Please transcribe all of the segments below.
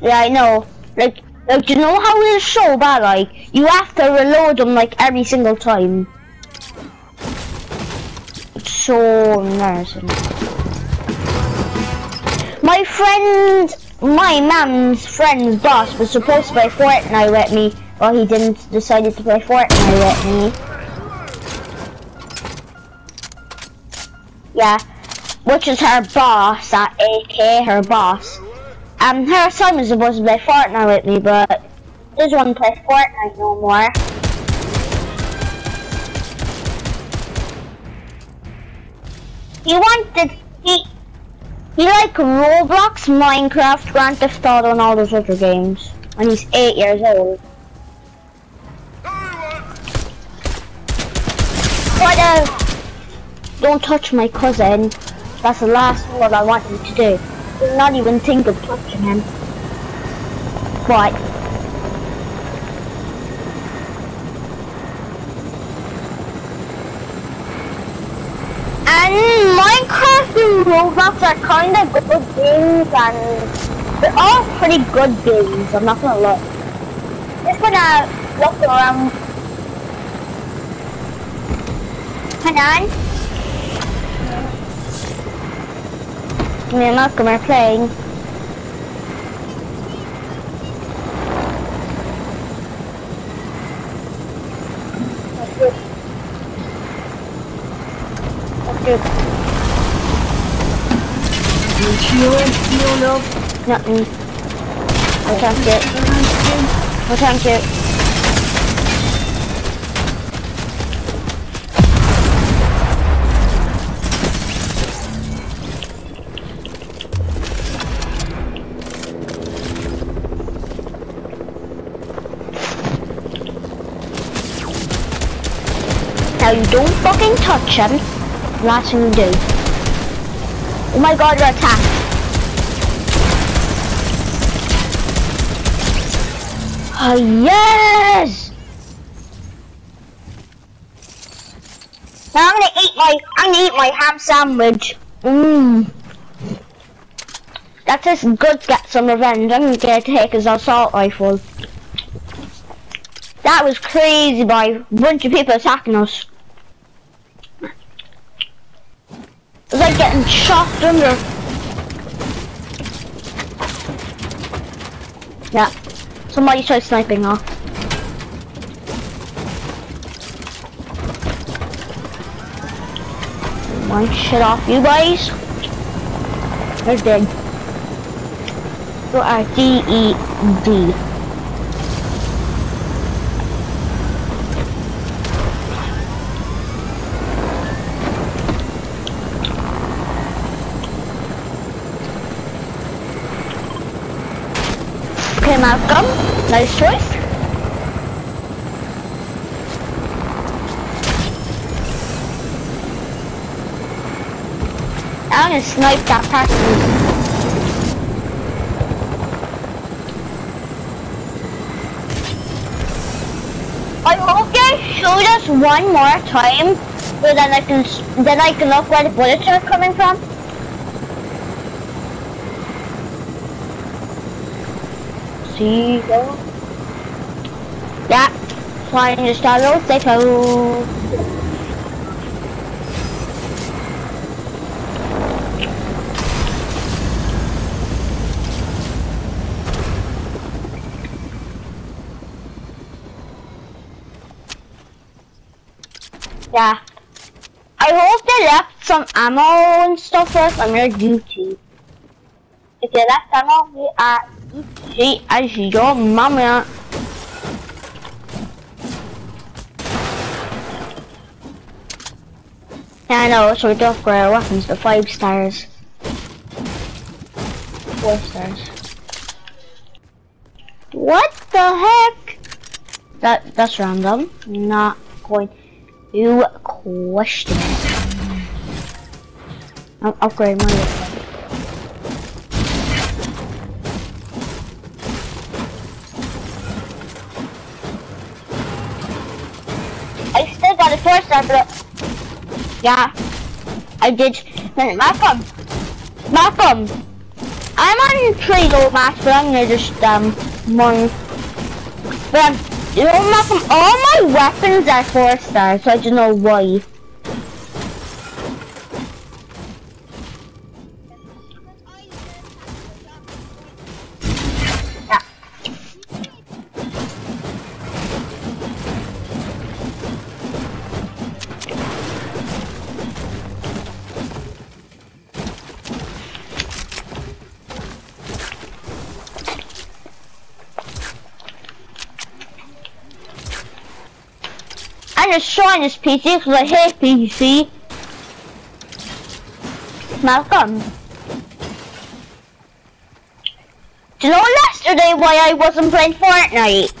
Yeah, I know. Like, like, you know how it's so bad? Like, you have to reload them like every single time. It's so embarrassing. My friend, my mom's friend's boss was supposed to play Fortnite with me, but he didn't decided to play Fortnite with me. Yeah, which is her boss that AK, her boss. Um, her son was supposed to play Fortnite with me, but doesn't want to play Fortnite no more. He wanted he he like Roblox, Minecraft, Grand Theft Auto, and all those other games, and he's eight years old. But uh, don't touch my cousin. That's the last word I want you to do. Do not even think of touching him. But And Minecraft and Roblox are kind of good games and they're all pretty good games, I'm not gonna lie. Just gonna look around. Hang on. Me and Malcolm are playing. Good. You healing? Healing up? Nothing. I'll tank it. I'll tank it. Now you don't fucking touch him. Last thing you do. Oh my god, you're attacked. Oh yes! Now I'm gonna eat my I'm gonna eat my ham sandwich. Mmm. That's just good to get some revenge. I'm gonna take his assault rifle. That was crazy by a bunch of people attacking us. It's like getting shot under. Yeah. Somebody tried sniping off. One shit off you guys. They're dead. You are D-E-D. Okay, Malcolm. Nice choice. I'm gonna snipe that person. I hope they shoot us one more time, so then I can then I can look where the bullets are coming from. Go. Yeah, flying just a little thicker. Yeah. I hope they left some ammo and stuff for us on their duty. If they left ammo, we are Sí, ay, si yo, mamá. Yeah, I know, so we do upgrade our weapons to 5 stars. 4 stars. What the heck? That That's random. Not going to question it. I'll upgrade my weapon. Got a four star, but yeah, I did. Malcolm, Malcolm, I'm on pretty low match, but I'm gonna just um one. But um, you know, Malcolm, all my weapons are four stars, so I don't know why. I'm just showing this PC because I hate PC. Malcolm. Do you know yesterday why I wasn't playing Fortnite?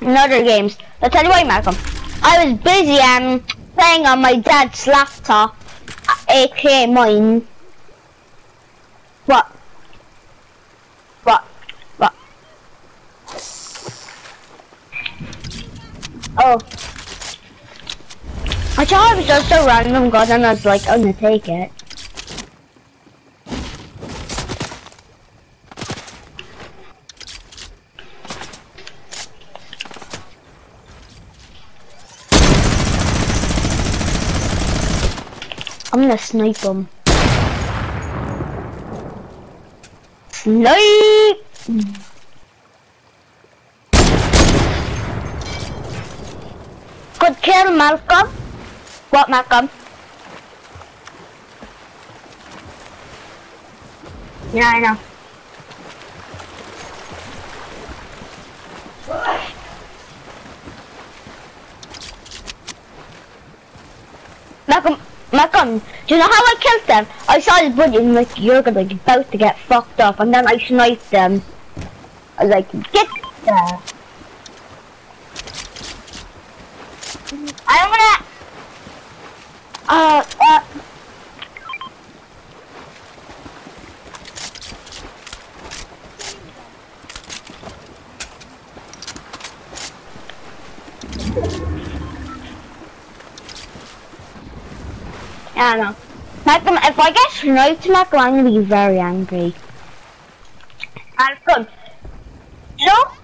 In other games. I'll tell you why, Malcolm. I was busy um playing on my dad's laptop, aka mine. What? What? Oh. I thought it was just a random gun and I was like, I'm gonna take it. I'm gonna snipe him. Snipe! Good kill, Malcolm. What, Malcolm? Yeah, I know. Malcolm, Malcolm, do you know how I killed them? I saw his buddy and like, you're gonna like, about to get fucked up, and then I sniped them. I was like, get there. I'm gonna. Uh, uh. I don't know. Malcolm, if I get sniped, Malcolm, I'm gonna be very angry. Malcolm, you know?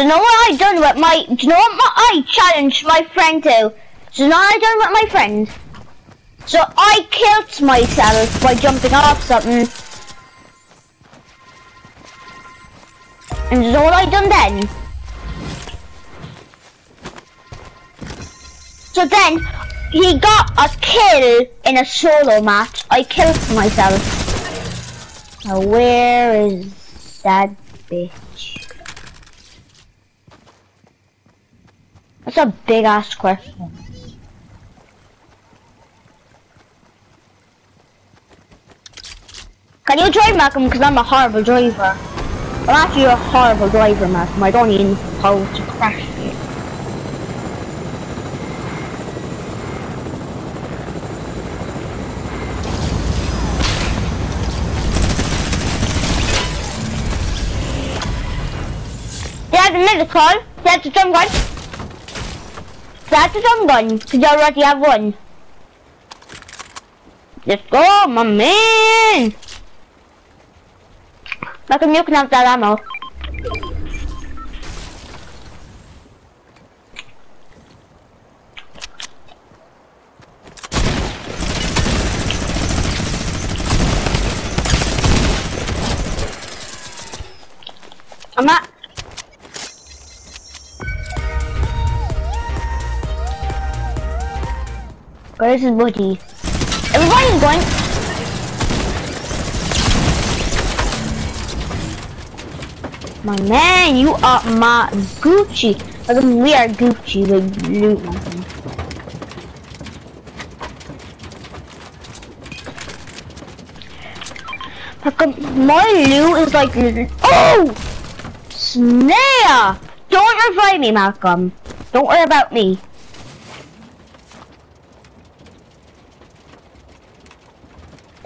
Do you know what I done with my? Do you know what my, I challenged my friend to? Know what I done with my friend? So I killed myself by jumping off something. And you know what I done then? So then he got a kill in a solo match. I killed myself. Now where is that bitch? That's a big ass question. Can you drive Malcolm? Because I'm a horrible driver. I'm actually a horrible driver, Malcolm. I don't even know how to crash it. Yeah, the medical. That's the jump gun. That's the jump gun. Because you already have one. Let's go, my man. Malcolm, you can have that ammo. Where's his body? Everybody's going. My man, you are my Gucci. Like, we are Gucci, like loot. Like, my loot is like, oh, snare! Don't revive me, Malcolm. Don't worry about me.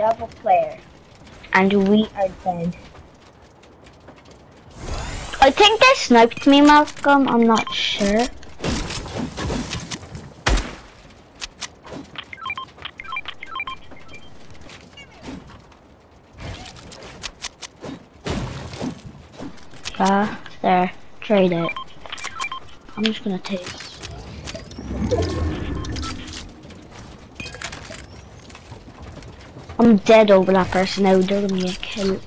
double player. And we are dead. I think they sniped me, Malcolm. I'm not sure. Yeah, there. Trade it. I'm just gonna take I'm dead over that person now. They're gonna get killed.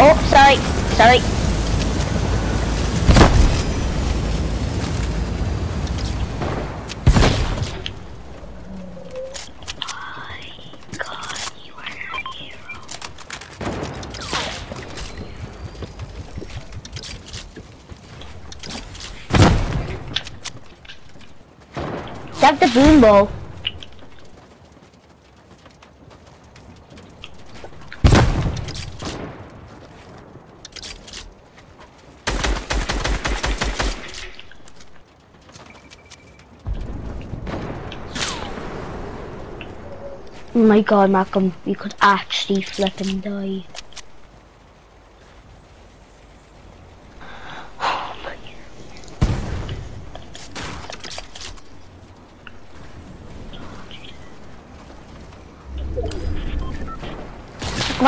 Oh, sorry, sorry. The boom ball. Oh my god, Malcolm, you could actually flip and die.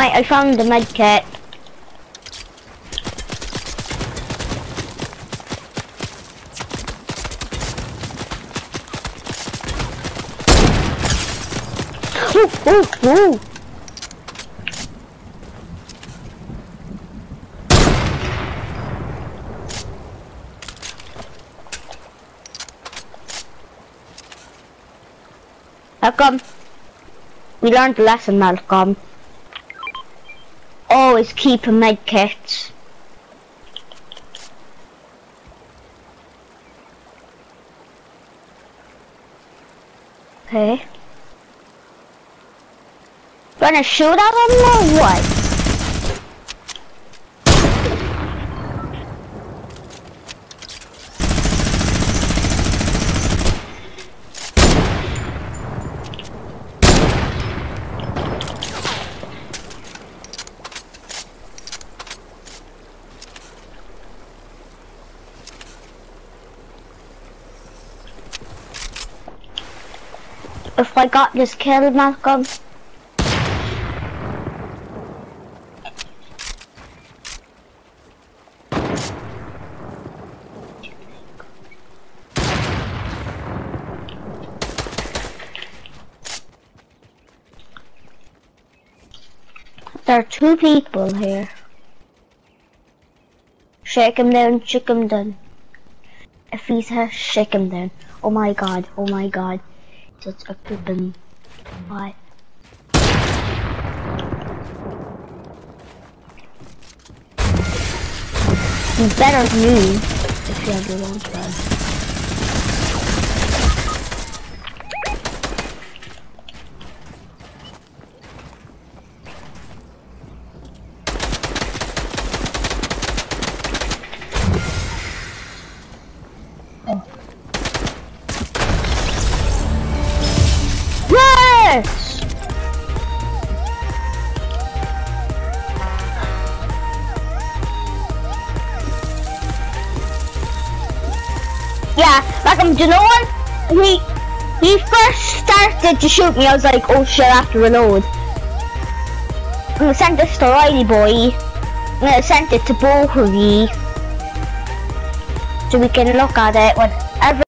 Wait, I found the med kit. Ooh, ooh, ooh. Malcolm, we learned the lesson, Malcolm. Always keep a med kit. Okay. Gonna shoot at him or what? If I got this kill, Malcolm, there are two people here. Shake him down, shake him down. If he's here, shake him down. Oh my god, oh my god. It's a pooping. What? You better move if you have your own pad. Yeah, like I'm, do you know what? He, he first started to shoot me, I was like, oh shit, I have to reload. I'm gonna send this to Riley boy. I'm gonna send it to both of you. So we can look at it whenever